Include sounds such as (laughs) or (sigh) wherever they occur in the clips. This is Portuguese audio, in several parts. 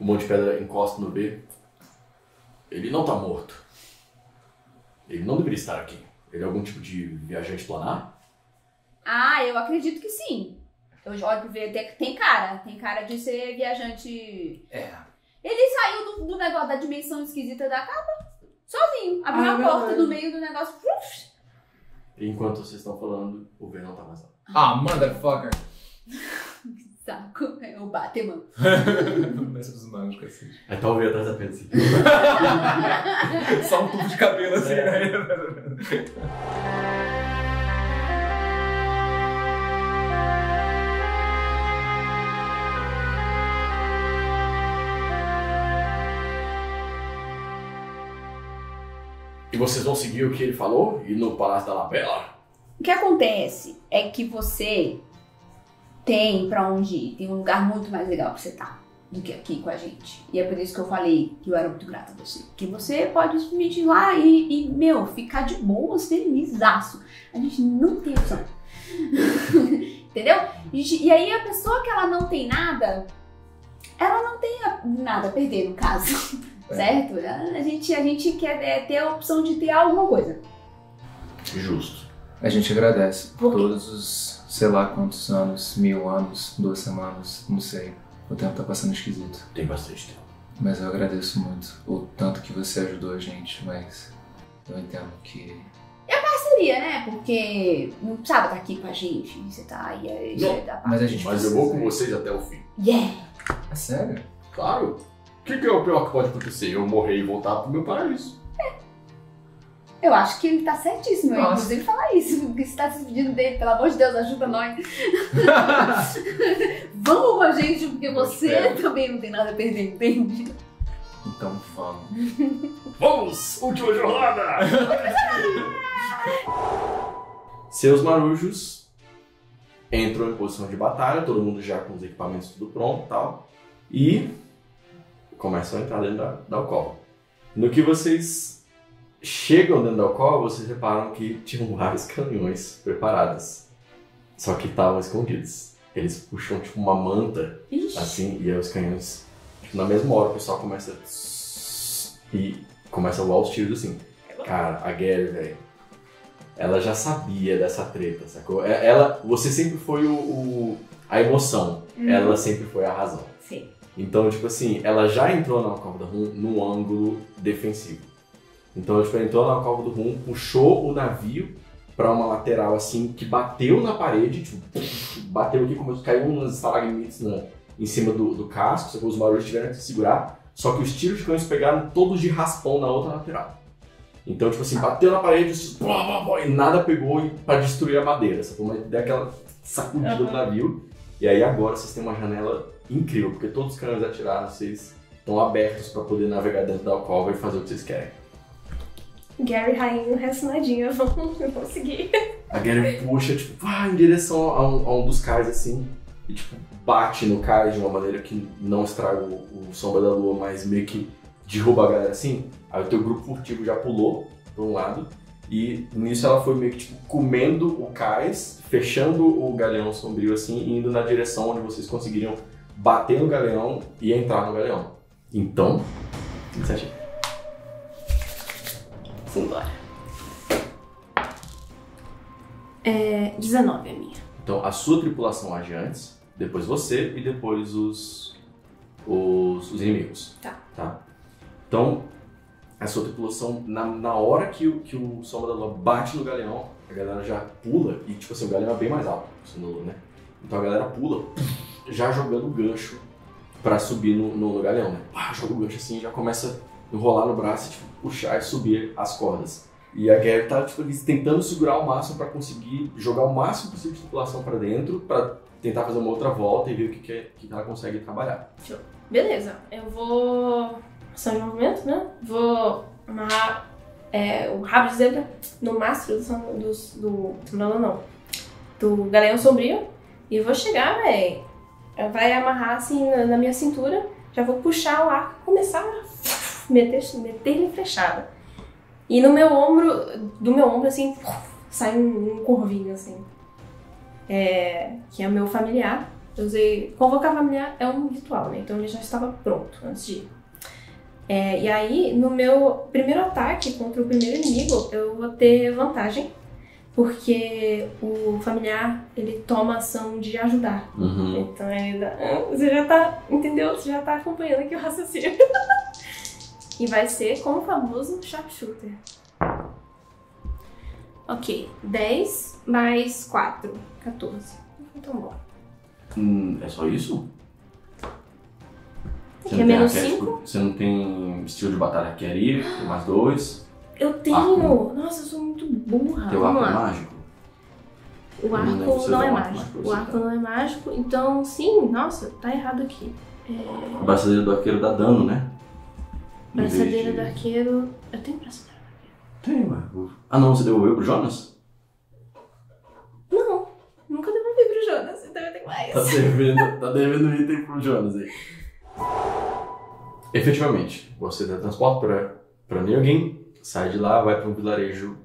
o monte de pedra encosta no B. Ele não tá morto. Ele não deveria estar aqui. Ele é algum tipo de viajante planar? Ah, eu acredito que sim. Eu olho pro ver, tem, tem cara. Tem cara de ser viajante. É. Ele saiu do, do negócio da dimensão esquisita da capa sozinho. Abriu Ah, a é porta no meio do negócio. Uf, enquanto vocês estão falando, o V não tá mais lá. Ah, motherfucker. Saco. É o Batman. (laughs) Mestre dos magos. Aí tá o V atrás da pedra assim. (laughs) Só um tubo de cabelo assim, É. né? E vocês vão seguir o que ele falou? Ir no Palácio da Labela? O que acontece é que você tem pra onde ir. Tem um lugar muito mais legal pra você estar do que aqui com a gente. E é por isso que eu falei que eu era muito grata a você. Que você pode simplesmente ir lá e, e, meu, ficar de boas, felizaço. A gente não tem opção. (laughs) Entendeu? E, aí a pessoa que ela não tem nada, ela não tem nada a perder, no caso. (laughs) É. Certo? A gente, a gente quer é, ter a opção de ter alguma coisa. Justo. A gente agradece por todos os, sei lá quantos anos, mil anos, duas semanas, não sei. O tempo tá passando esquisito. Tem bastante tempo. Mas eu agradeço muito o tanto que você ajudou a gente, mas eu entendo que. Seria, né? Porque não precisava estar aqui com a gente. Você tá aí, aí Não, é da mas a gente Mas eu vou com vocês até o fim. Yeah! É sério? Claro. O que, que é o pior que pode acontecer? Eu morrer e voltar pro meu paraíso. Eu acho que ele tá certíssimo, eu inclusive falar isso. Que você tá se despedindo dele, pelo amor de Deus, ajuda nós. (laughs) Vamos com a gente, porque você também não tem nada a perder, entende? Então vamos. (laughs) Vamos! Última jornada! Seus marujos entram em posição de batalha, todo mundo já com os equipamentos tudo pronto e tal. E começam a entrar dentro da, da alcova. No que vocês chegam dentro da alcova, vocês reparam que tinham (laughs) vários canhões preparados. Só que estavam escondidos. Eles puxam tipo uma manta Ixi. assim, e aí os canhões, tipo, na mesma hora o pessoal começa e começa a voar os tiros assim. Cara, a Gary, velho, ela já sabia dessa treta, sacou? É- Ela, você sempre foi o, o- a emoção, Uhum. ela sempre foi a razão. Sim. Então, tipo assim, ela já entrou na Rum num ângulo defensivo. Então, tipo, ela entrou na alcova do Rum, puxou o navio pra uma lateral assim, que bateu na parede, tipo, bateu aqui, começou, caiu umas estalagmites na, em cima do, do casco, sacou? os barulhos tiveram que se segurar, só que os tiros de canhões pegaram todos de raspão na outra lateral. Então, tipo assim, bateu na parede, os tiros, blá, blá, blá, e nada pegou pra destruir a madeira, sacou? Mas deu aquela sacudida do navio. E aí agora vocês têm uma janela incrível, porque todos os canhões atiraram, vocês estão abertos pra poder navegar dentro da alcova e fazer o que vocês querem. Gary Rainho ressinadinho, vamos (laughs) eu vou seguir. A Gary puxa, tipo, vai em direção a um, a um dos cais assim, e tipo, bate no cais de uma maneira que não estraga o, o Sombra da Lua, mas meio que derruba a galera assim. Aí o teu grupo furtivo já pulou pra um lado, e nisso ela foi meio que tipo, comendo o cais, fechando o galeão sombrio assim, e indo na direção onde vocês conseguiriam bater no galeão e entrar no galeão. Então, o que você acha? Simbora. É, 19 é minha. Então, a sua tripulação age antes, depois você e depois os, os, os inimigos. Tá. tá? Então, a sua tripulação, na, na hora que, o- que o Sombra da Lua bate no galeão, a galera já pula, e tipo assim, o galeão é bem mais alto que o Sombra da Lua, né? Então a galera pula, já jogando o gancho pra subir no, no, no galeão, né? Pá, joga o gancho assim, já começa a enrolar no braço e tipo, puxar e subir as cordas. E a Gary tá tipo, tentando segurar o máximo pra conseguir jogar o máximo possível de tripulação pra dentro, pra tentar fazer uma outra volta e ver o que, que, é- que ela consegue trabalhar. Beleza, eu vou. Ação de movimento, né? Vou amarrar é, o rabo de zebra no mastro do. dos- do não, não, não. Do galeão sombrio. E vou chegar, véi. Vai amarrar assim na, na minha cintura. Já vou puxar o e começar a meter, meter-lhe flechada. E no meu ombro, do meu ombro, assim, sai um, um corvinho, assim. É, que é o meu familiar. Eu usei. Convocar familiar é um ritual, né? Então ele já estava pronto antes de ir. É, e aí, no meu primeiro ataque contra o primeiro inimigo, eu vou ter vantagem, porque o familiar ele toma ação de ajudar. Uhum. Então ele dá. Você já tá. Entendeu? Você já tá acompanhando aqui o raciocínio. (laughs) e vai ser com o famoso sharpshooter. Ok, 10 mais 4, 14. Não foi tão bom. Hum, é só isso? Você Que é não menos arquétipo- cinco? Você não tem estilo de batalha arquearia, tem mais dois. Eu tenho! Arco. Nossa, eu sou muito burra. Teu Vamos arco é lá. mágico. O não arco não eu é arco mágico. mágico, O arco tá. não é mágico, então sim, nossa, tá errado aqui. A braçadeira do arqueiro dá dano, né? Braçadeira de- do arqueiro. Eu tenho braçadeira. Tem, ué. Ah não, você devolveu pro Jonas? Não, nunca devolvi pro Jonas, então eu tenho mais. Tá devendo, tá devendo item pro Jonas aí. Efetivamente, você transporta pra, pra Nilgin, sai de lá, vai pra um vilarejo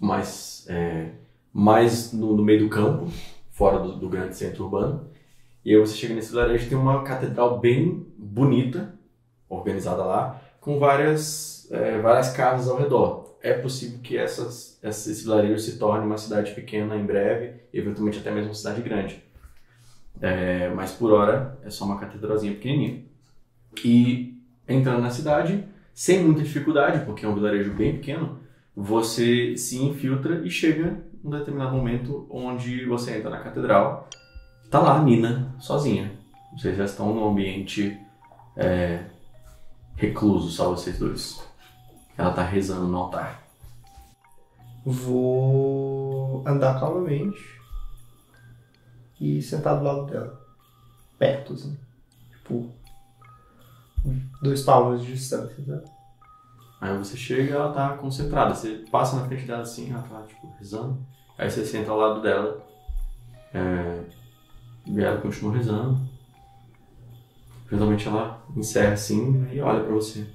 mais, é, mais no, no meio do campo, fora do, do grande centro urbano. E aí você chega nesse vilarejo tem uma catedral bem bonita, organizada lá, com várias, é, várias casas ao redor. É possível que essas, essa- esse vilarejo se torne uma cidade pequena em breve, eventualmente até mesmo uma cidade grande. É, mas por hora é só uma catedralzinha pequenininha. E entrando na cidade, sem muita dificuldade, porque é um vilarejo bem pequeno, você se infiltra e chega num determinado momento onde você entra na catedral. Tá lá a Nina, sozinha. Vocês já estão num ambiente é, recluso, só vocês dois. Ela tá rezando no altar. Vou andar calmamente e sentar do lado dela. Perto, assim. Tipo, dois palmos de distância, né? Aí você chega e ela tá concentrada. Você passa na frente dela assim, ela tá tipo rezando. Aí você senta ao lado dela. É, e ela continua rezando. Eventualmente ela encerra assim e olha pra você.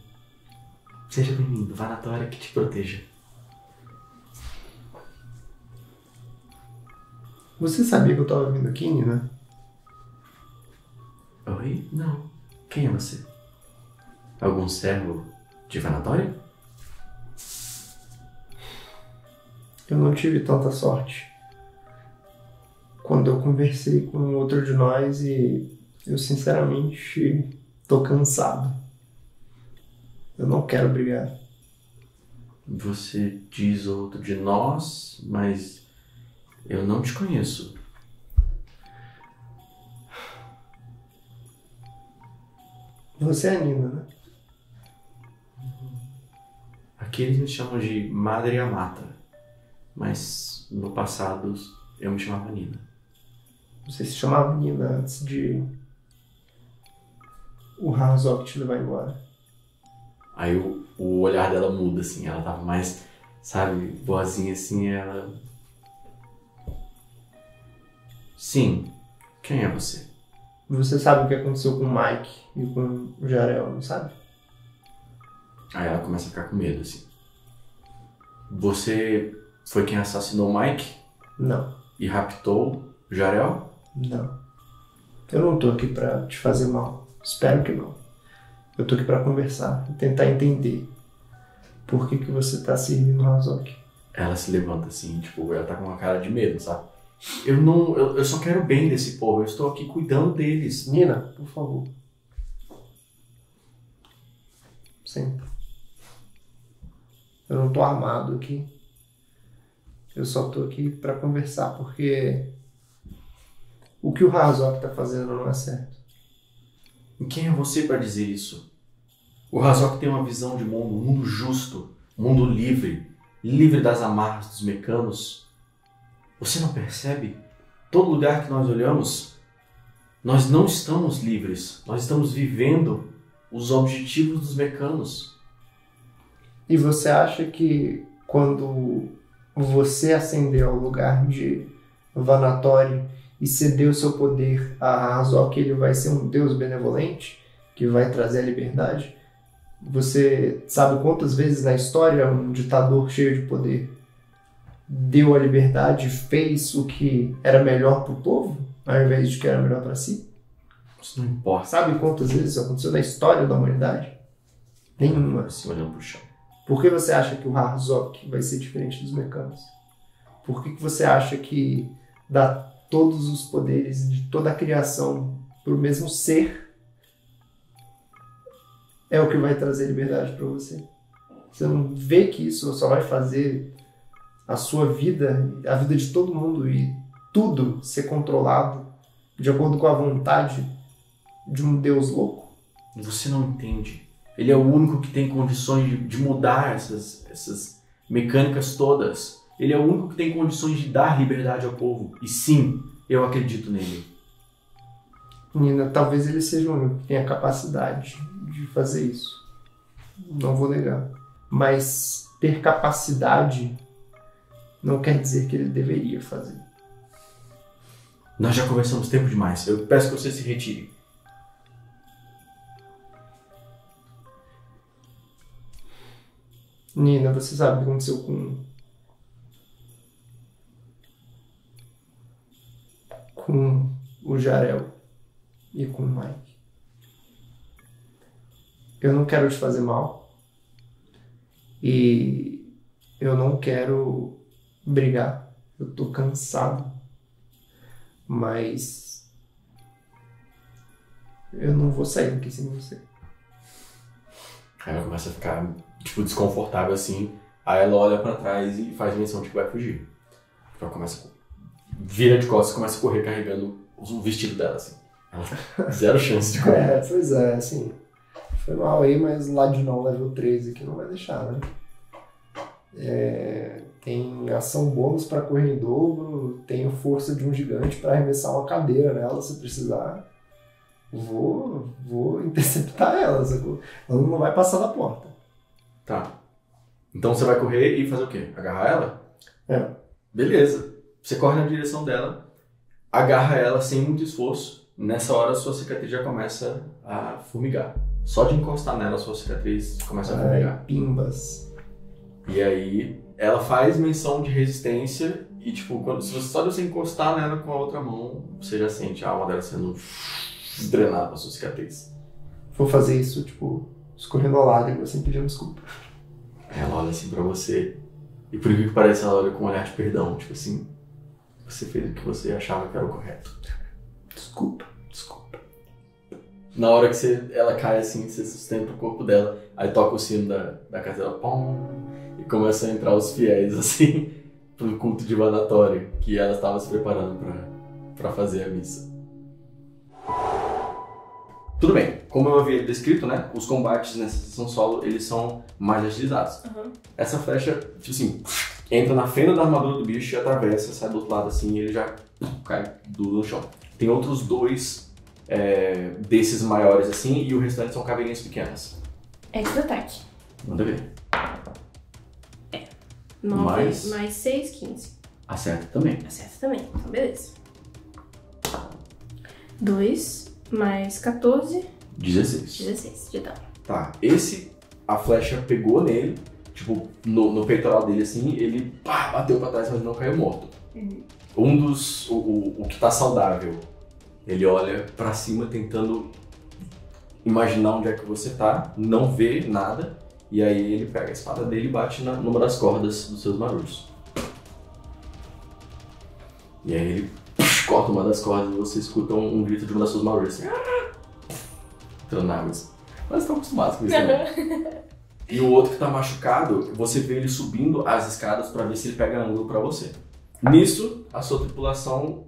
Seja bem-vindo, vá na que te proteja. Você sabia que eu tava vindo aqui, Nina? Oi? Não. Quem é você? Algum servo de Vanatória? Eu não tive tanta sorte. Quando eu conversei com outro de nós e eu sinceramente tô cansado. Eu não quero brigar. Você diz outro de nós, mas eu não te conheço. Você é a Nina, né? Aqui eles me chamam de Madre Amata, mas no passado eu me chamava Nina. Você se chamava Nina antes de o Harzok te levar embora. Aí o, o olhar dela muda, assim, ela tava mais, sabe, boazinha assim, ela. Sim, quem é você? Você sabe o que aconteceu com o Mike e com o Jarel, não sabe? Aí ela começa a ficar com medo, assim. Você foi quem assassinou o Mike Não, e raptou o Jarel? não. Eu não tô aqui pra te fazer mal. Espero que não. Eu tô aqui pra conversar e tentar entender por que, que você tá servindo o Harzok. Ela se levanta assim, tipo, ela tá com uma cara de medo, sabe? Eu não. Eu, eu só quero o bem desse povo, eu estou aqui cuidando deles. Nina, por favor. Senta. Eu não tô armado aqui. Eu só tô aqui pra conversar porque o que o Harzok tá fazendo não é certo. E quem é você para dizer isso? O Razok tem uma visão de mundo, um mundo justo, um mundo livre, livre das amarras dos mecanos. Você não percebe? Todo lugar que nós olhamos, nós não estamos livres, nós estamos vivendo os objetivos dos mecanos. E você acha que quando você ascendeu ao lugar de Vanatori e cedeu seu poder a Harzok, ele vai ser um deus benevolente que vai trazer a liberdade? Você sabe quantas vezes na história um ditador cheio de poder deu a liberdade fez o que era melhor para o povo? ao invés de que era melhor pra si? Isso não importa. Sabe quantas vezes isso aconteceu na história da humanidade? Nenhuma. Assim, olhando pro chão. Por que você acha que o Harzok vai ser diferente dos mecanos? Por que, que você acha que dar todos os poderes de toda a criação para o mesmo ser é o que vai trazer liberdade para você? Você não vê que isso só vai fazer a sua vida, a vida de todo mundo e tudo ser controlado de acordo com a vontade de um Deus louco? Você não entende. Ele é o único que tem condições de, de mudar essas, essas mecânicas todas. Ele é o único que tem condições de dar liberdade ao povo. E sim, eu acredito nele. Nina, talvez ele seja o único que tenha capacidade de fazer isso. Não vou negar. Mas ter capacidade não quer dizer que ele deveria fazer. Nós já conversamos tempo demais. Eu peço que você se retire. Nina, você sabe o que aconteceu com. Com o Jarel e com o Mike. Eu não quero te fazer mal. E eu não quero brigar. Eu tô cansado. Mas. Eu não vou sair daqui sem você. Aí ela começa a ficar, tipo, desconfortável assim. Aí ela olha pra trás e faz menção de que vai fugir. Ela começa. Vira de costas e começa a correr carregando o vestido dela, assim. (laughs) Zero chance de correr. É, pois é, assim. Foi mal aí, mas Ladinão level 13 que não vai deixar, né? É, tem ação bônus pra correr em dobro, tenho força de um gigante pra arremessar uma cadeira nela se precisar. Vou, vou (laughs) interceptar ela, sacou? Ela não vai passar da porta. Tá. Então você vai correr e fazer o quê? Agarrar ela? É. Beleza. Você corre na direção dela, agarra ela sem muito esforço. Nessa hora sua cicatriz já começa a formigar. Só de encostar nela, sua cicatriz começa a formigar. Ai, pimbas. E aí ela faz menção de resistência e tipo, quando, se você, só de você encostar nela com a outra mão, você já sente a alma dela sendo drenada pra sua cicatriz. Vou fazer isso, tipo, escorrendo a lágrima sem pedir desculpa. Ela olha assim pra você e por que que parece ela olha com um olhar de perdão, tipo assim, você fez o que você achava que era o correto. Desculpa, desculpa. Na hora que você, ela cai assim, você sustenta o corpo dela, aí toca o sino da, da casa dela, pom, e começa a entrar os fiéis (laughs) assim pro culto divanatório que ela estava se preparando pra, pra fazer a missa. Tudo bem, como eu havia descrito, né, os combates nessa sessão solo, eles são mais agilizados. Aham. Essa flecha, tipo assim, entra na fenda da armadura do bicho e atravessa, sai do outro lado assim e ele já cai do no chão. Tem outros dois é, desses maiores assim e o restante são caveirinhas pequenas. Extra ataque. Manda ver. 9 Mais? mais 6, 15. Acerta também. Acerta também. Então, beleza. 2 mais 14, 16. 16 de dano. Tá, esse, a flecha pegou nele, tipo, no, no peitoral dele assim, ele pá, bateu pra trás, mas não caiu morto. Um dos, o, o, o que tá saudável, ele olha pra cima tentando imaginar onde é que você tá, não vê nada, e aí ele pega a espada dele e bate na, numa das cordas dos seus marujos. E aí ele corta uma das cordas e você escuta um, um grito de uma das suas marujos, assim, "Ah!" entrando na água. assim. Mas estão acostumados com isso, né? (laughs) E o outro que tá machucado, você vê ele subindo as escadas pra ver se ele pega ângulo pra você. Nisso, a sua tripulação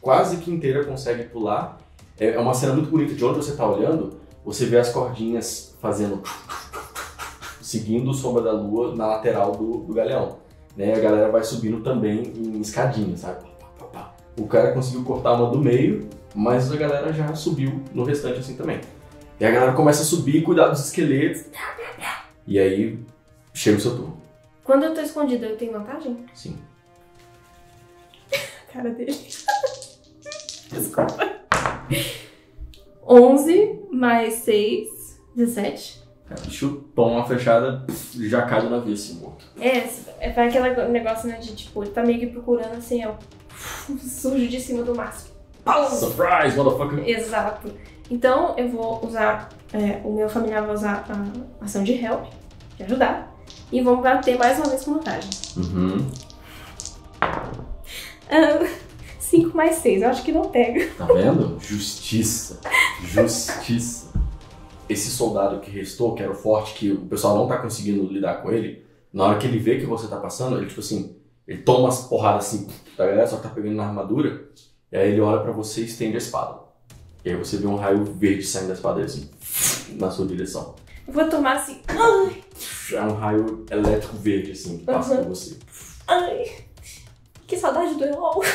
quase que inteira consegue pular. É é uma cena muito bonita de onde você tá olhando. Você vê as cordinhas fazendo. seguindo o sombra da lua na lateral do, do galeão. Né? A galera vai subindo também em escadinhas, sabe? O cara conseguiu cortar uma do meio, mas a galera já subiu no restante assim também. E a galera começa a subir, cuidar dos esqueletos. E aí chega o seu turno. Quando eu tô escondida, eu tenho vantagem? Sim. (laughs) Cara dele. (laughs) Desculpa. 11 mais 6, 17. Cara, o bicho toma uma flechada, pff, já cai do navio assim, morto. É, é para aquele negócio, né, de tipo, ele tá meio que procurando assim, ó. (laughs) Surge de cima do mastro. Pau! Surprise, motherfucker! Exato. Então eu vou usar, é, o meu familiar vai usar a ação de help, de ajudar. E vamos bater mais uma vez com vantagem. Uhum. (laughs) 5 mais 6, eu acho que não pega. Tá vendo? Justiça. Justiça. Esse soldado que restou, que era o forte, que o pessoal não tá conseguindo lidar com ele, na hora que ele vê que você tá passando, ele tipo assim, ele toma umas porradas assim, tá ligado? Só que tá pegando na armadura, e aí ele olha pra você e estende a espada. E aí você vê um raio verde saindo da espada assim, na sua direção. Eu vou tomar assim. Ai, É um raio elétrico verde, assim, que passa Uhum. por você. ai. Que saudade do LOL. (laughs)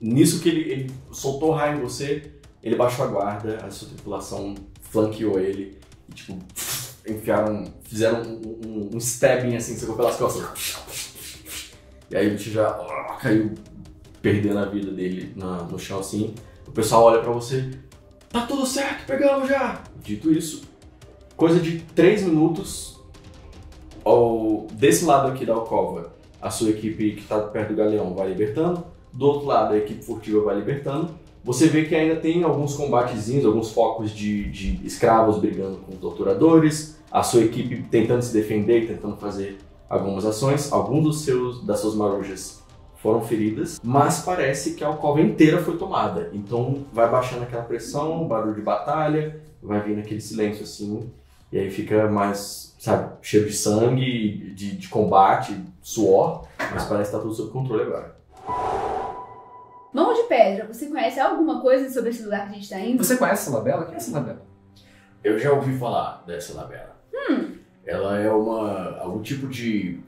Nisso que ele, ele soltou o raio em você, ele baixou a guarda, a sua tripulação flanqueou ele e, tipo, enfiaram, fizeram um, um, um stabbing assim, sacou pelas costas. E aí o bicho já ó, caiu perdendo a vida dele na- no chão assim. O pessoal olha pra você, tá tudo certo, pegamos já! Dito isso, coisa de 3 minutos, ao, desse lado aqui da alcova, a sua equipe que tá perto do galeão vai libertando. Do outro lado, a equipe furtiva vai libertando. Você vê que ainda tem alguns combatezinhos, alguns focos de, de escravos brigando com torturadores. A sua equipe tentando se defender, tentando fazer algumas ações. Alguns dos seus, das suas marujas foram feridas, mas parece que a alcova inteira foi tomada. Então vai baixando aquela pressão, barulho de batalha, vai vindo aquele silêncio assim. E aí fica mais, sabe, cheiro de sangue, de, de combate, suor. Mas parece que tá tudo sob controle agora. Mão de pedra, você conhece alguma coisa sobre esse lugar que a gente tá indo? Você conhece essa labela? Quem é essa labela? Eu já ouvi falar dessa labela. Ela é uma algum tipo de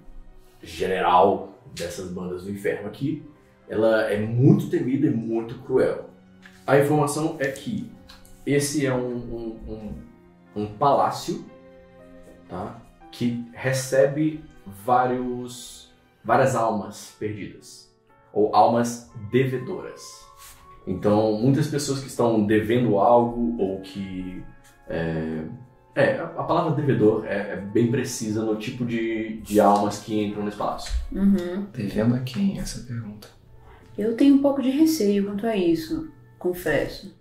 general dessas bandas do inferno aqui. Ela é muito temida e muito cruel. A informação é que esse é um, um, um, um palácio tá? que recebe vários, várias almas perdidas ou almas devedoras. Então, muitas pessoas que estão devendo algo ou que é, é, a palavra devedor é, é bem precisa no tipo de, de almas que entram nesse palácio. Uhum. Devendo a quem essa pergunta? Eu tenho um pouco de receio quanto a isso, confesso.